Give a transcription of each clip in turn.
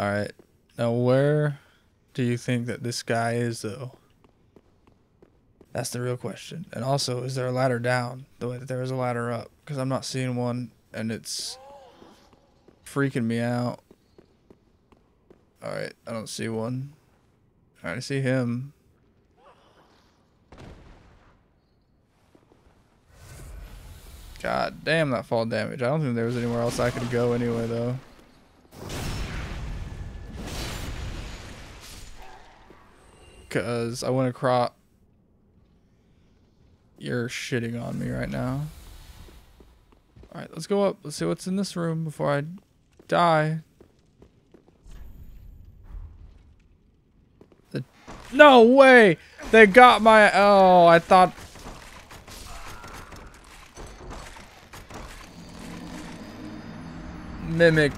Alright. Now where do you think that this guy is though? That's the real question. And also, is there a ladder down the way that there is a ladder up? Because I'm not seeing one and it's freaking me out. Alright, I don't see one. Alright, I see him. God damn that fall damage. I don't think there was anywhere else I could go anyway though. Cause I want to crop. You're shitting on me right now. Alright, let's go up. Let's see what's in this room before I die. The no way! They got my oh I thought Mimic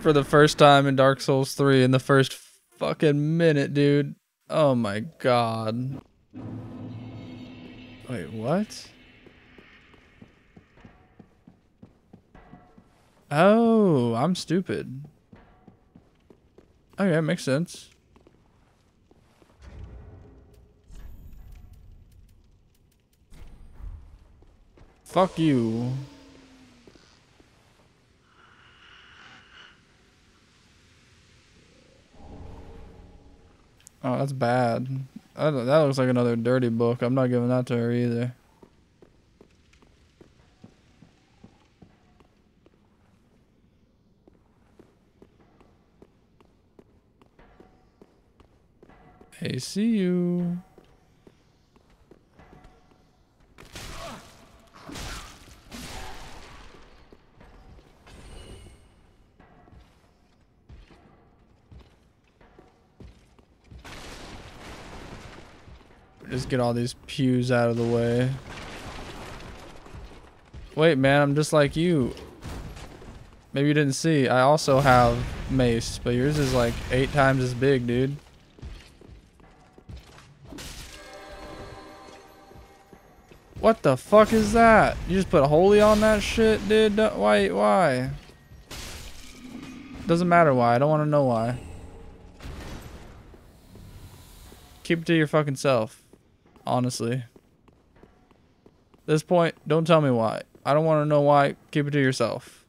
for the first time in Dark Souls 3 in the first fucking minute, dude. Oh my god. Wait, what? Oh, I'm stupid. Okay, makes sense. Fuck you. Oh, that's bad. That, that looks like another dirty book. I'm not giving that to her either. I see you. Get all these pews out of the way. Wait, man, I'm just like you. Maybe you didn't see. I also have mace, but yours is like eight times as big, dude. What the fuck is that? You just put holy on that shit, dude? Why? Why? Doesn't matter why. I don't want to know why. Keep it to your fucking self. Honestly. This point, don't tell me why. I don't want to know why. Keep it to yourself.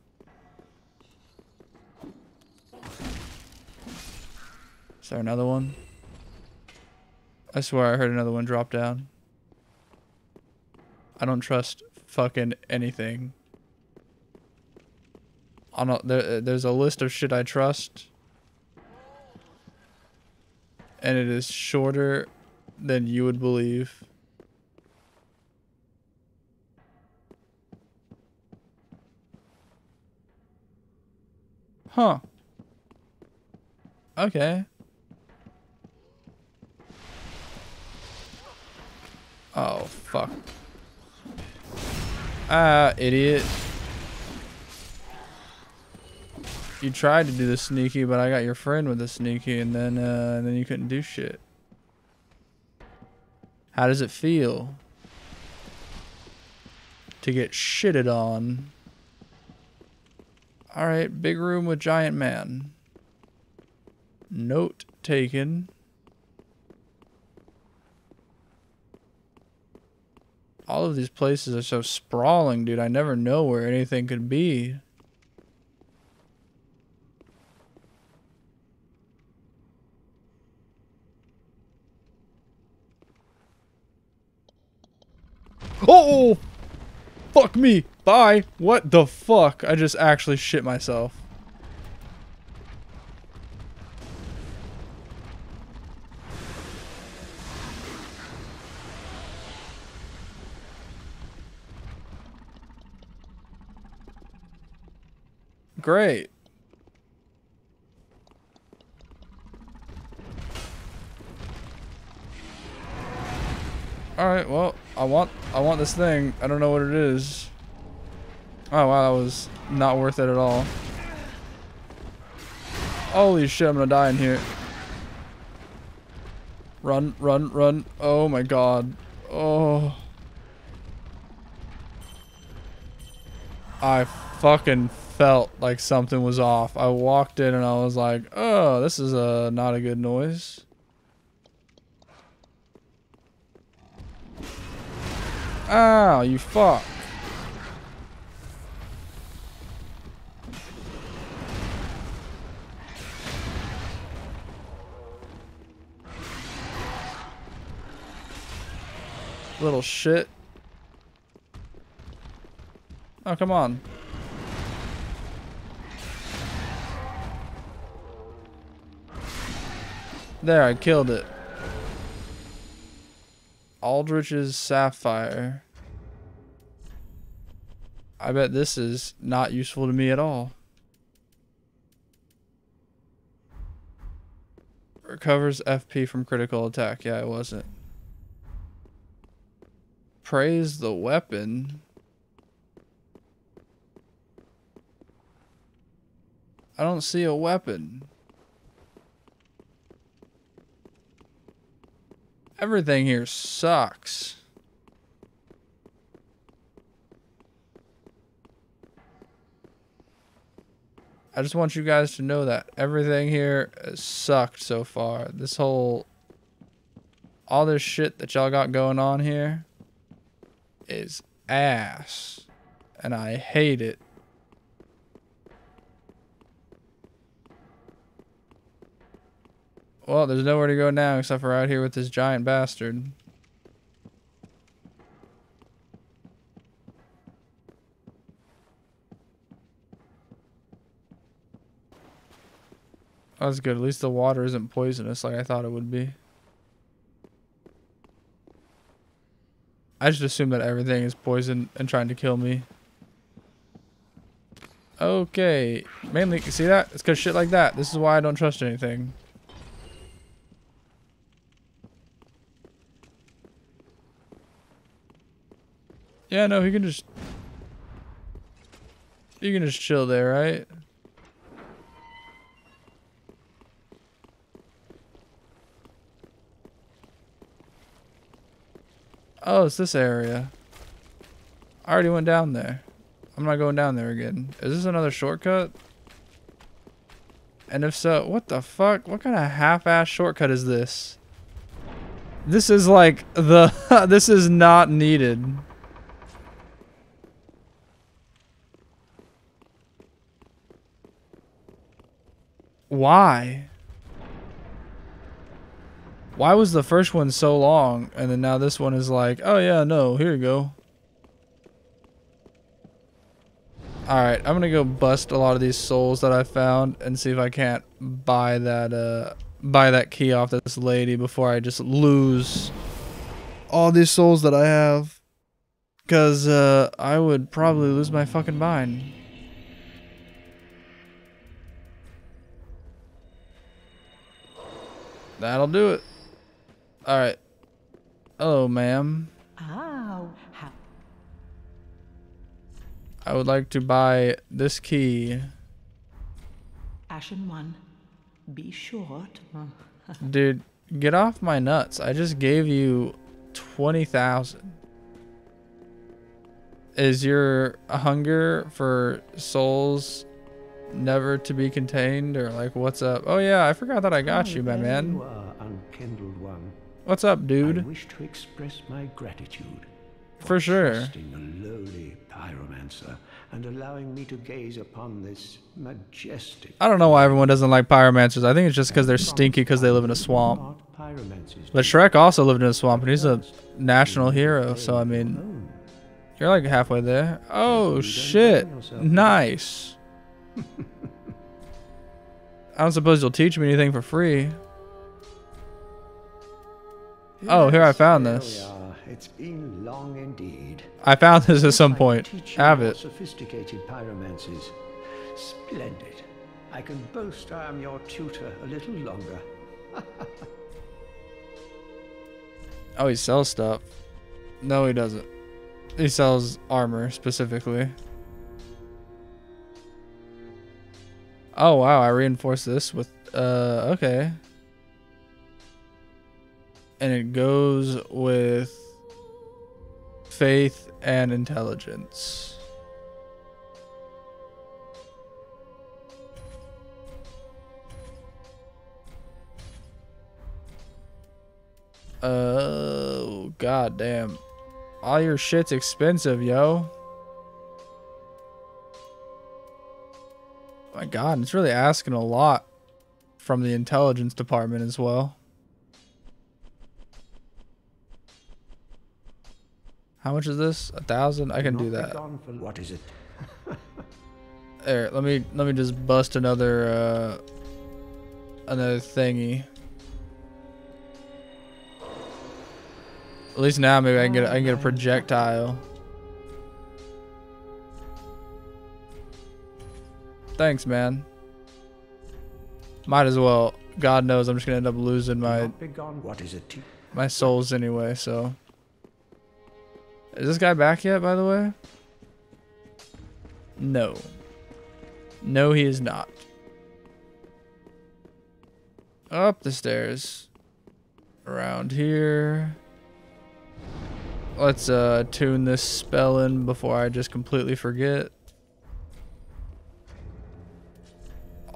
Is there another one? I swear I heard another one drop down. I don't trust fucking anything. I don't, there, uh, there's a list of shit I trust. And it is shorter than you would believe. Huh. Okay. Oh, fuck. Ah, idiot. You tried to do the sneaky, but I got your friend with the sneaky, and then, uh, and then you couldn't do shit. How does it feel to get shitted on? Alright, big room with giant man. Note taken. All of these places are so sprawling, dude. I never know where anything could be. Oh! Fuck me. Bye. What the fuck? I just actually shit myself. Great. Alright, well, I want I want this thing. I don't know what it is. Oh wow, that was not worth it at all. Holy shit, I'm gonna die in here. Run, run, run. Oh my god. Oh. I fucking felt like something was off. I walked in and I was like, oh, this is a not a good noise. Ow, you fuck. Little shit. Oh, come on. There, I killed it. Aldrich's Sapphire. I bet this is not useful to me at all. Recovers FP from critical attack. Yeah, it wasn't. Praise the weapon. I don't see a weapon. Everything here sucks. I just want you guys to know that everything here sucked so far. This whole all this shit that y'all got going on here is ass. And I hate it. Well, there's nowhere to go now except for out here with this giant bastard. That's good. At least the water isn't poisonous like I thought it would be. I just assume that everything is poison and trying to kill me. Okay. Mainly, you see that? It's because shit like that. This is why I don't trust anything. Yeah, no, he can just... You can just chill there, right? Oh, it's this area. I already went down there. I'm not going down there again. Is this another shortcut? And if so, what the fuck? What kind of half-ass shortcut is this? This is like the... this is not needed. Why? Why was the first one so long and then now this one is like, oh yeah, no, here you go. Alright, I'm gonna go bust a lot of these souls that I found and see if I can't buy that uh buy that key off this lady before I just lose all these souls that I have. Cause uh I would probably lose my fucking mind. That'll do it. Alright. Hello, ma'am. Oh, how I would like to buy this key. Ashen one, be short. Dude, get off my nuts. I just gave you 20,000. Is your hunger for souls never to be contained or like what's up? Oh yeah, I forgot that I got oh, you, my man. You are, unkindled one. What's up, dude? I wish to express my gratitude for sure. Trusting a lowly pyromancer and allowing me to gaze upon this majestic. I don't know why everyone doesn't like pyromancers. I think it's just because they're stinky because they live in a swamp. But Shrek also lived in a swamp and he's a national hero, so I mean, you're like halfway there. Oh shit! Nice. I don't suppose you'll teach me anything for free. Yes, oh, here I found this. It's been long indeed. I found this at some point. Have it. Sophisticated pyromancies. Splendid. I can boast I am your tutor a little longer. oh, he sells stuff. No, he doesn't. He sells armor specifically. Oh, wow. I reinforced this with... Uh, okay. And it goes with faith and intelligence. Oh, god damn. All your shit's expensive, yo. God, it's really asking a lot from the intelligence department as well. How much is this? A thousand? I can do that. What is it? There, let me let me just bust another uh another thingy. At least now maybe I can get I can get a projectile. Thanks, man. Might as well. God knows I'm just gonna end up losing my Not be gone. What is it? my souls anyway. So, is this guy back yet? By the way. No. No, he is not. Up the stairs. Around here. Let's uh tune this spell in before I just completely forget.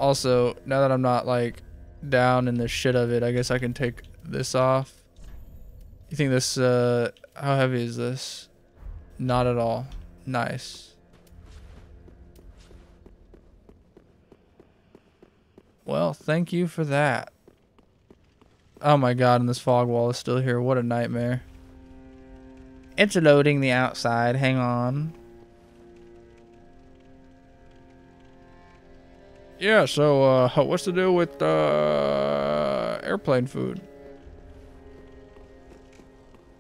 Also, now that I'm not like down in the shit of it, I guess I can take this off. You think this uh how heavy is this? Not at all. Nice. Well, thank you for that. Oh my god, and this fog wall is still here. What a nightmare. It's loading the outside. Hang on. Yeah, so uh what's the deal with uh airplane food?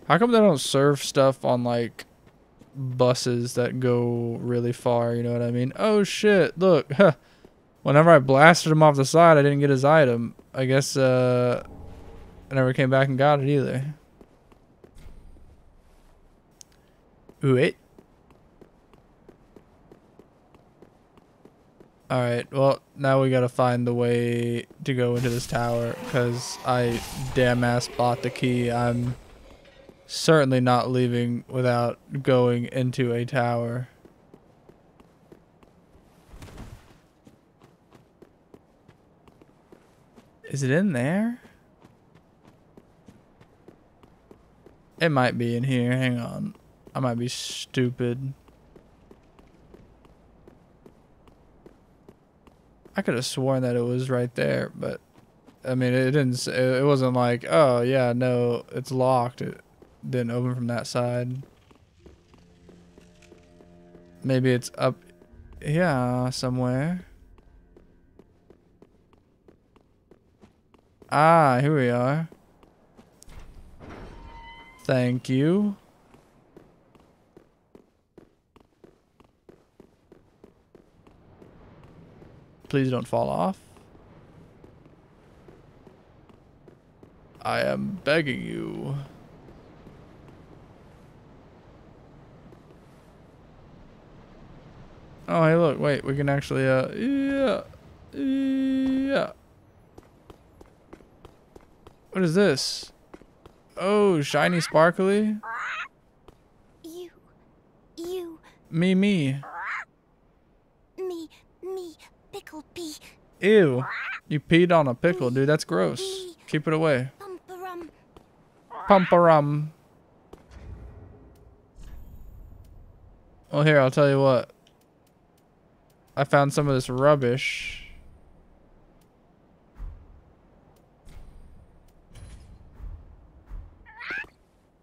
How come they don't serve stuff on like buses that go really far, you know what I mean? Oh shit, look. Whenever I blasted him off the side, I didn't get his item. I guess uh I never came back and got it either. Wait. Alright, well, now we gotta find the way to go into this tower, because I damn ass bought the key. I'm certainly not leaving without going into a tower. Is it in there? It might be in here. Hang on. I might be stupid. I could have sworn that it was right there, but I mean, it didn't. It wasn't like, oh yeah, no, it's locked. It didn't open from that side. Maybe it's up, yeah, somewhere. Ah, here we are. Thank you. Please don't fall off. I am begging you. Oh, hey, look, wait, we can actually, uh, yeah, yeah. What is this? Oh, shiny sparkly? You, you, Me, me. me, me, pickle pea, Ew. You peed on a pickle, dude. That's gross. Keep it away. Pumparum. Well, here, I'll tell you what. I found some of this rubbish.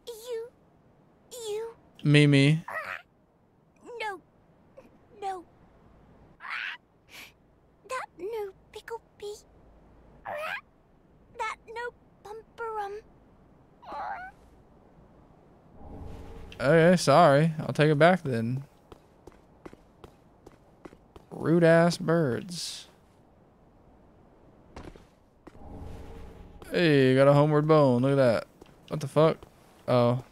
you, you, Mimi. no, no. That no pickle pea. That no bumperum. Okay, sorry. I'll take it back then. Rude ass birds. Hey, got a homeward bone. Look at that. What the fuck? Oh.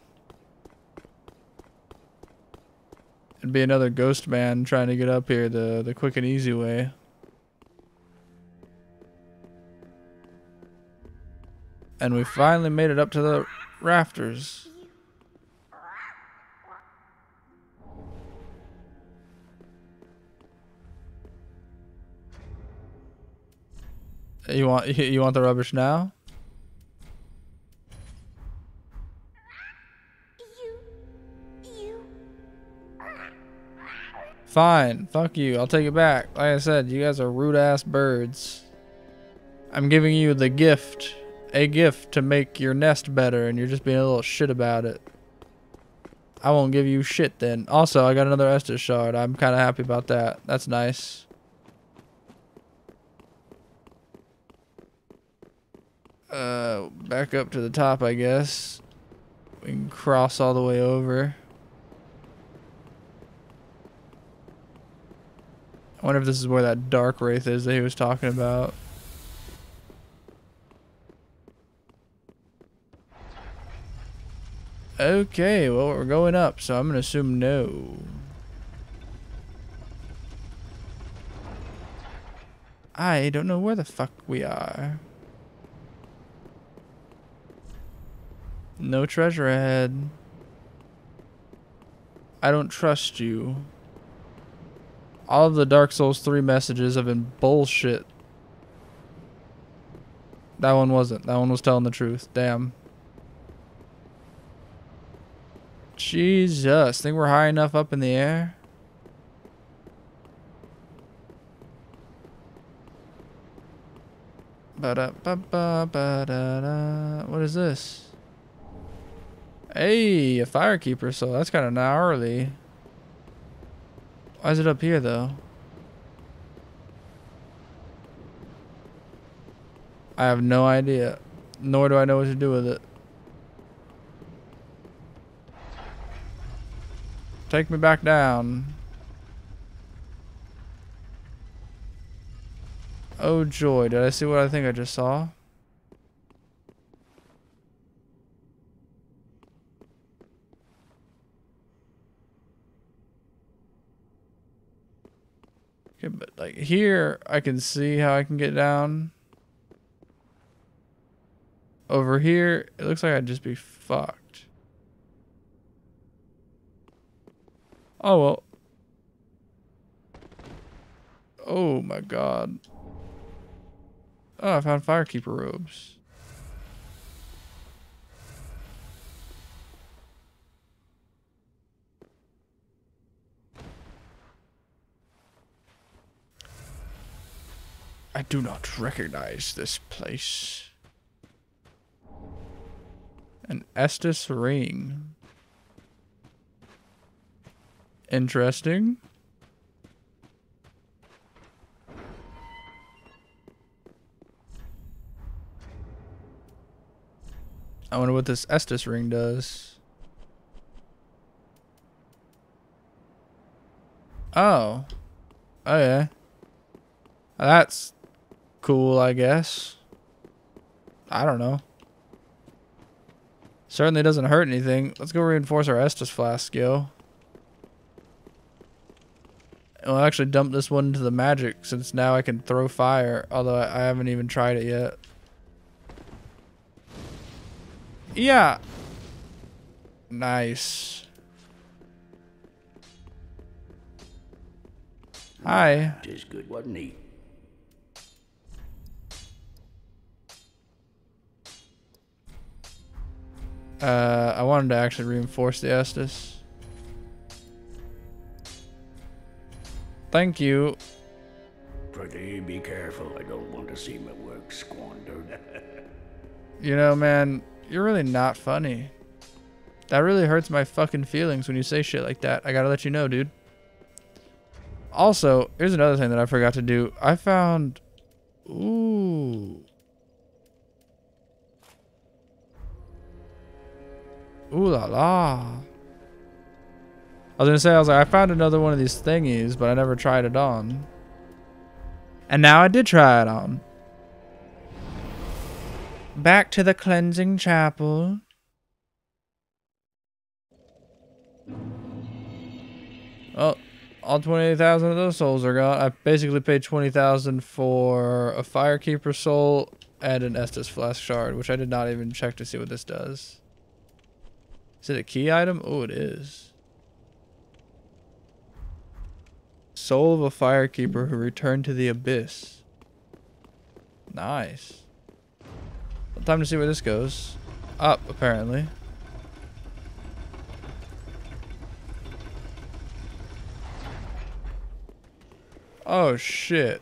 It'd be another ghost man trying to get up here the, the quick and easy way. And we finally made it up to the rafters. You want you want the rubbish now? Fine. Fuck you. I'll take it back. Like I said, you guys are rude ass birds. I'm giving you the gift. A gift to make your nest better and you're just being a little shit about it. I won't give you shit then. Also, I got another Estus shard. I'm kind of happy about that. That's nice. Uh, back up to the top, I guess. We can cross all the way over. I wonder if this is where that dark wraith is that he was talking about. Okay, well, we're going up, so I'm going to assume no. I don't know where the fuck we are. No treasure ahead. I don't trust you. All of the Dark Souls 3 messages have been bullshit. That one wasn't. That one was telling the truth. Damn. Jesus. Think we're high enough up in the air? Ba-da-ba-ba-ba-da-da. What is this? Hey, a firekeeper so That's kind of gnarly. Why is it up here, though? I have no idea. Nor do I know what to do with it. Take me back down. Oh joy, did I see what I think I just saw? Okay, but like here, I can see how I can get down. Over here, it looks like I'd just be fucked. Oh well. Oh my god. Oh, I found firekeeper robes. I do not recognize this place. An Estus ring. Interesting. I wonder what this Estus ring does. Oh. Oh yeah. That's cool, I guess. I don't know. Certainly doesn't hurt anything. Let's go reinforce our Estus flask skill. And we'll actually dump this one into the magic since now I can throw fire, although I haven't even tried it yet. Yeah. Nice. Hi. Just good, wasn't he? Uh, I wanted to actually reinforce the Estus. Thank you. Pretty be careful. I don't want to see my work squandered. You know, man, you're really not funny. That really hurts my fucking feelings when you say shit like that. I gotta let you know, dude. Also, here's another thing that I forgot to do. I found... Ooh. Ooh la la. I was gonna say, I was like, I found another one of these thingies, but I never tried it on. And now I did try it on. Back to the cleansing chapel. Oh, all 28,000 of those souls are gone. I basically paid 20,000 for a Firekeeper soul and an Estus Flask shard, which I did not even check to see what this does. Is it a key item? Oh, it is. Soul of a Firekeeper who returned to the Abyss. Nice. Time to see where this goes. Up, apparently. Oh shit.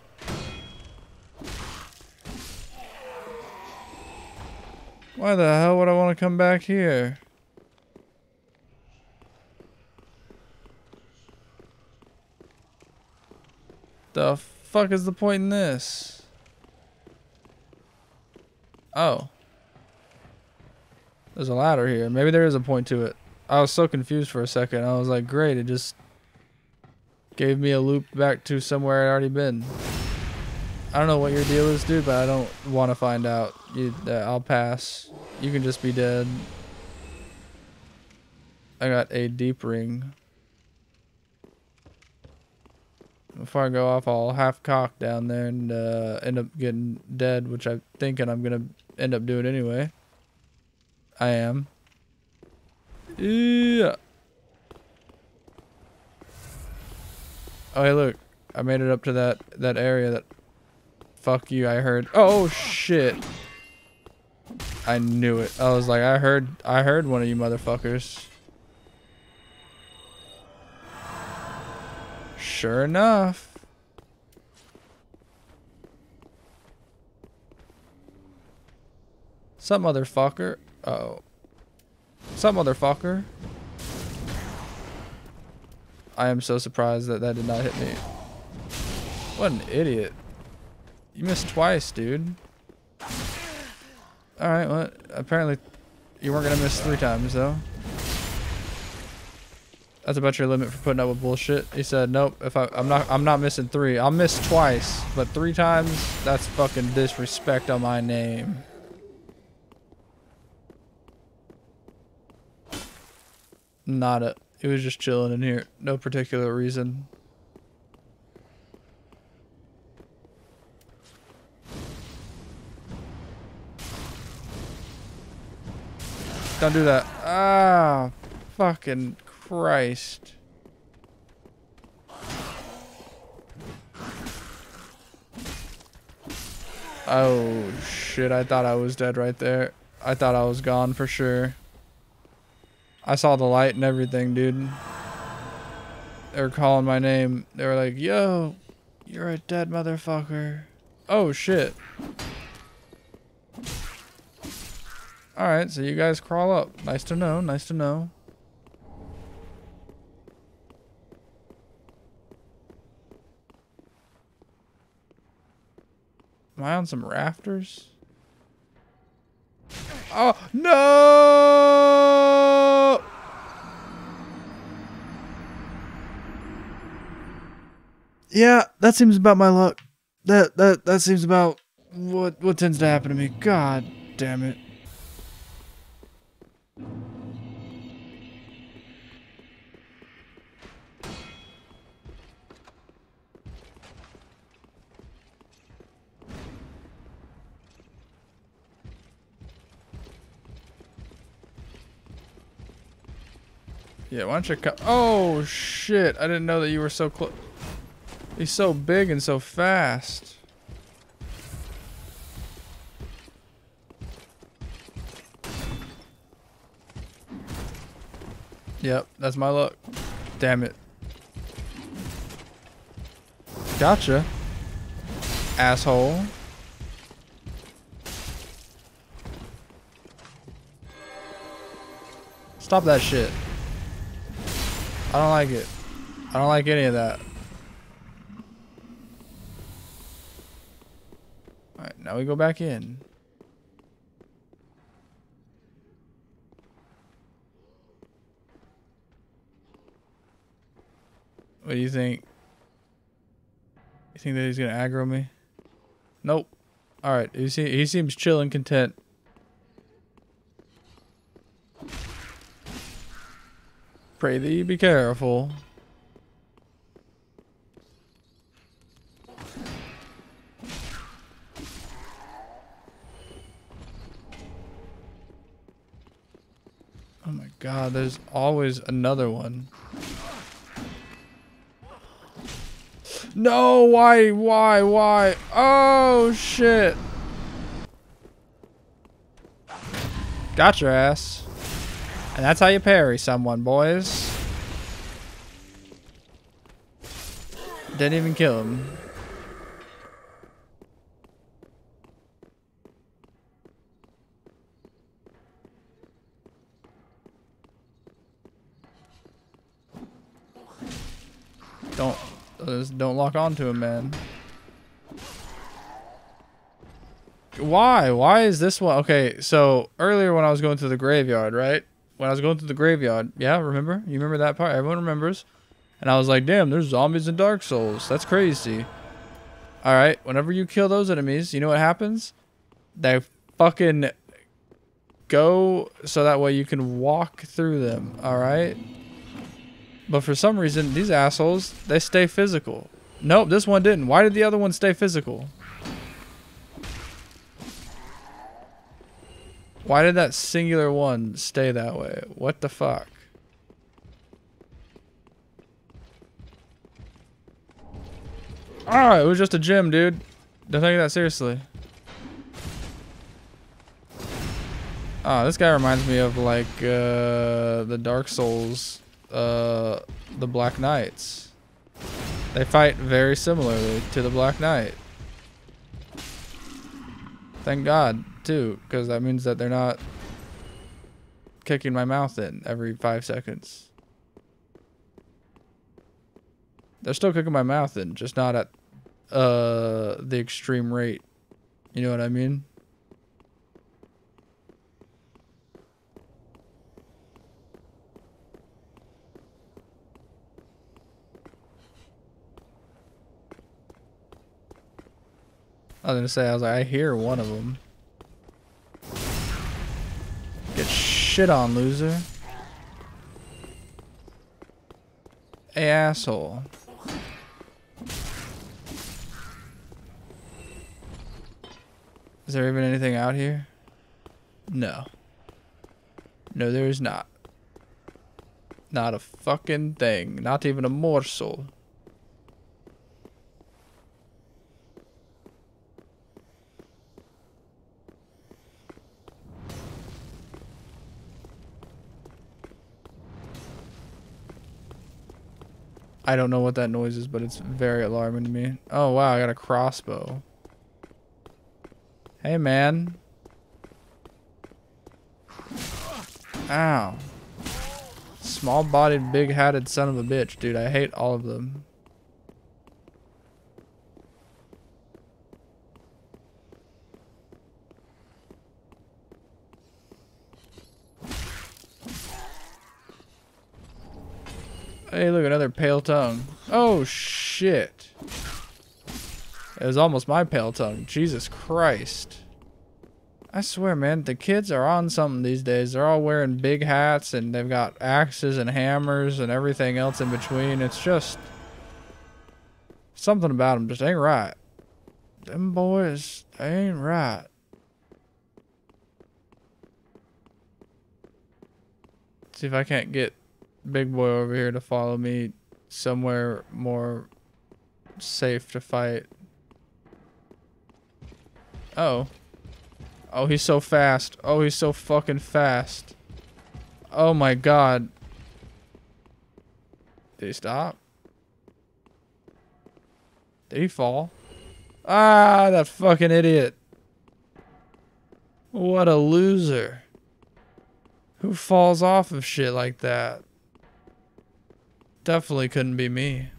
Why the hell would I want to come back here? The fuck is the point in this? Oh. There's a ladder here. Maybe there is a point to it. I was so confused for a second. I was like, great, it just gave me a loop back to somewhere I'd already been. I don't know what your deal is, dude, but I don't want to find out. You, uh, I'll pass. You can just be dead. I got a deep ring. Before I go off, I'll half cock down there and uh, end up getting dead, which I'm thinking I'm gonna end up doing anyway. I am. Yeah. Oh, hey, look. I made it up to that that area that. Fuck you! I heard. Oh shit! I knew it. I was like, I heard. I heard one of you motherfuckers. Sure enough. Some motherfucker. Uh oh. Some motherfucker. I am so surprised that that did not hit me. What an idiot. You missed twice, dude. Alright, well, apparently you weren't gonna miss three times, though. That's about your limit for putting up with bullshit. He said, "Nope. If I, I'm not, I'm not missing three. I'll miss twice, but three times, that's fucking disrespect on my name." Not a. It was just chilling in here. No particular reason. Don't do that. Ah, fucking Christ. Oh, shit. I thought I was dead right there. I thought I was gone for sure. I saw the light and everything, dude. They were calling my name. They were like, yo, you're a dead motherfucker. Oh, shit. Alright, so you guys crawl up. Nice to know, nice to know. Am I on some rafters? Oh, no! Yeah, that seems about my luck. That that that seems about what what tends to happen to me. God damn it. Yeah, why don't you come? Oh shit! I didn't know that you were so close. He's so big and so fast. Yep, that's my luck. Damn it. Gotcha. Asshole. Stop that shit. I don't like it. I don't like any of that. Alright, now we go back in. What do you think? You think that he's gonna aggro me? Nope. Alright, he, he seems chill and content. Pray thee be careful. Oh my god, there's always another one. No, why, why, why? Oh, shit. Got your ass. And that's how you parry someone, boys. Didn't even kill him. Don't don't lock onto him, man. Why? Why is this one? Okay, so earlier when I was going to the graveyard, right? When I was going through the graveyard, yeah, remember? You remember that part? Everyone remembers. And I was like, damn, there's zombies in Dark Souls. That's crazy. Alright, whenever you kill those enemies, you know what happens? They fucking go so that way you can walk through them, alright? But for some reason, these assholes, they stay physical. Nope, this one didn't. Why did the other one stay physical? Why did that singular one stay that way? What the fuck? Ah, it was just a gym, dude. Don't take that seriously. Ah, this guy reminds me of like uh, the Dark Souls, uh, the Black Knights. They fight very similarly to the Black Knight. Thank God, too, because that means that they're not kicking my mouth in every five seconds. They're still kicking my mouth in, just not at uh the extreme rate. You know what I mean? I was gonna say, I was like, I hear one of them. Shit on, loser. Hey, asshole. Is there even anything out here? No. No, there is not. Not a fucking thing. Not even a morsel. I don't know what that noise is, but it's very alarming to me. Oh, wow, I got a crossbow. Hey, man. Ow. Small-bodied, big-hatted son of a bitch, dude. I hate all of them. Hey, look, another pale tongue. Oh, shit. It was almost my pale tongue. Jesus Christ. I swear, man, the kids are on something these days. They're all wearing big hats and they've got axes and hammers and everything else in between. It's just something about them just ain't right. Them boys, ain't right. See if I can't get big boy over here to follow me somewhere more safe to fight. Oh. Oh, he's so fast. Oh, he's so fucking fast. Oh my god. Did he stop? Did he fall? Ah, that fucking idiot. What a loser. Who falls off of shit like that? Definitely couldn't be me.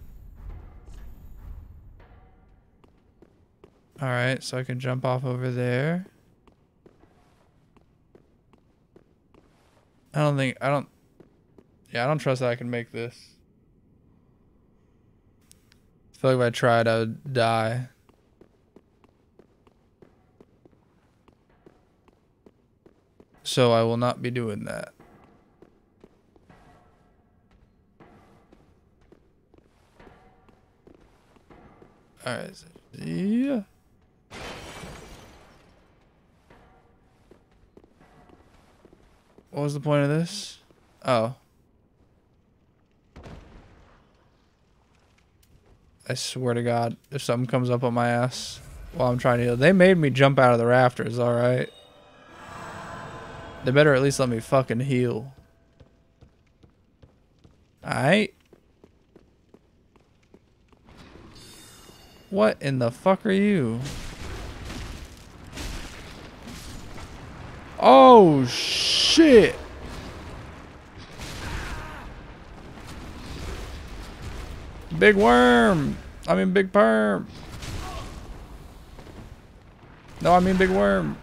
Alright, so I can jump off over there. I don't think, I don't, yeah, I don't trust that I can make this. I feel like if I tried, I would die. So I will not be doing that. Alright, yeah. What was the point of this? Oh. I swear to God, if something comes up on my ass while I'm trying to heal. They made me jump out of the rafters, alright? They better at least let me fucking heal. Alright? What in the fuck are you? Oh shit! Big worm! I mean big perm! No, I mean big worm.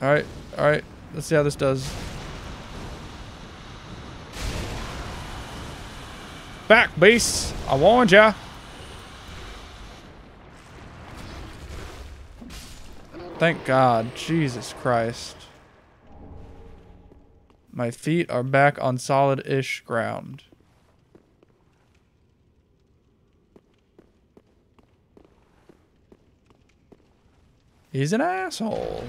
Alright, alright. Let's see how this does. Back, beasts! I warned ya! Thank God. Jesus Christ. My feet are back on solid-ish ground. He's an asshole.